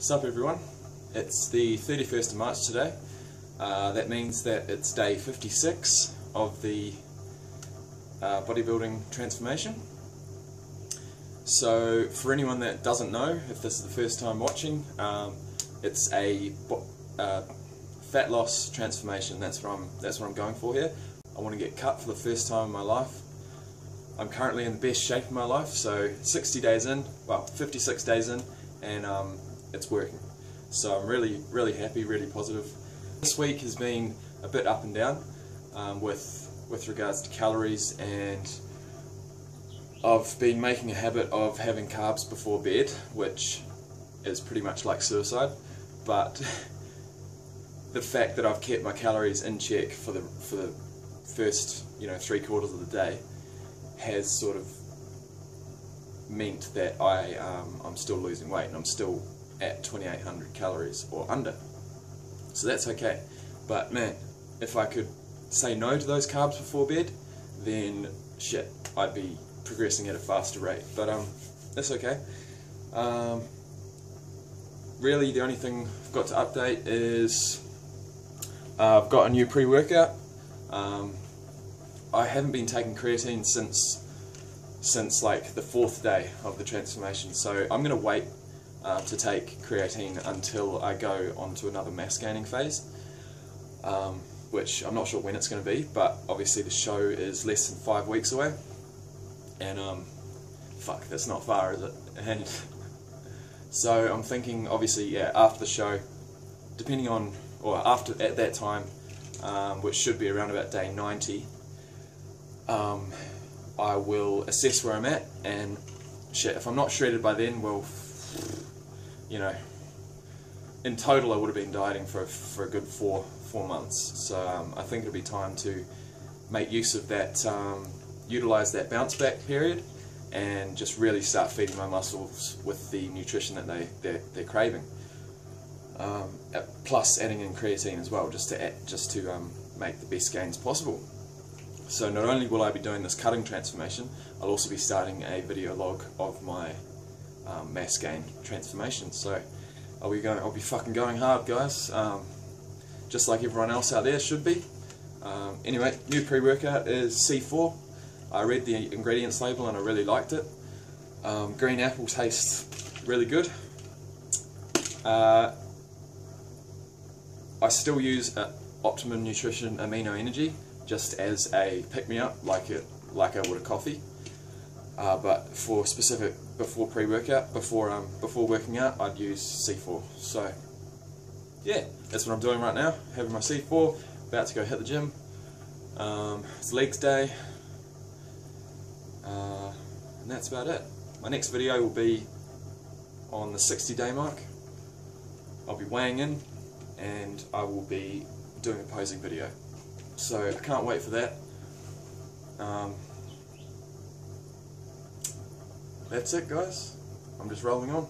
Sup everyone, it's the 31st of March today. Uh, that means that it's day 56 of the uh, bodybuilding transformation. So for anyone that doesn't know, if this is the first time watching, um, it's a uh, fat loss transformation. That's what I'm. That's what I'm going for here. I want to get cut for the first time in my life. I'm currently in the best shape of my life, so 60 days in, well, 56 days in, and um, it's working. So I'm really, really happy, really positive. This week has been a bit up and down um, with with regards to calories, and I've been making a habit of having carbs before bed, which is pretty much like suicide. But the fact that I've kept my calories in check for the for the first you know three quarters of the day has sort of meant that I um, I'm still losing weight and I'm still at 2800 calories or under. So that's okay. But man, if I could say no to those carbs before bed, then shit, I'd be progressing at a faster rate. But um, that's okay. Um, really, the only thing I've got to update is uh, I've got a new pre-workout. Um, I haven't been taking creatine since since like the fourth day of the transformation, so I'm going to wait uh, to take creatine until I go onto another mass gaining phase, um, which I'm not sure when it's going to be, but obviously the show is less than five weeks away, and um, fuck, that's not far, is it? And so I'm thinking, obviously, yeah, after the show, depending on, or after at that time, um, which should be around about day 90, um, I will assess where I'm at, and shit, if I'm not shredded by then, well, you know, in total I would have been dieting for for a good four four months. So um, I think it'll be time to make use of that, um, utilize that bounce back period, and just really start feeding my muscles with the nutrition that they they're, they're craving. Um, plus adding in creatine as well, just to add, just to um, make the best gains possible. So not only will I be doing this cutting transformation, I'll also be starting a video log of my um, mass gain transformation. So I'll be going, I'll be fucking going hard, guys. Um, just like everyone else out there should be. Um, anyway, new pre-workout is C4. I read the ingredients label and I really liked it. Um, green apple tastes really good. Uh, I still use uh, Optimum Nutrition Amino Energy just as a pick-me-up, like it, like I would a coffee. Uh, but for specific before pre-workout, before um before working out, I'd use C4. So yeah, that's what I'm doing right now. Having my C4, about to go hit the gym. Um, it's legs day, uh, and that's about it. My next video will be on the 60 day mark. I'll be weighing in, and I will be doing a posing video. So I can't wait for that. Um, that's it guys. I'm just rolling on.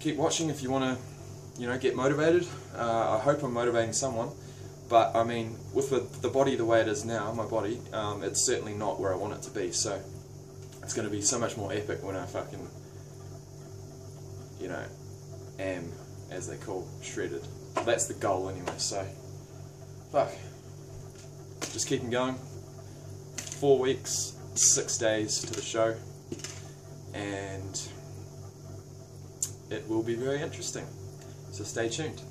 Keep watching if you want to, you know, get motivated. Uh, I hope I'm motivating someone. But I mean, with the, the body the way it is now, my body, um, it's certainly not where I want it to be. So it's going to be so much more epic when I fucking, you know, am, as they call, shredded. That's the goal anyway, so, fuck. Just keeping going. Four weeks, six days to the show, and it will be very interesting. So stay tuned.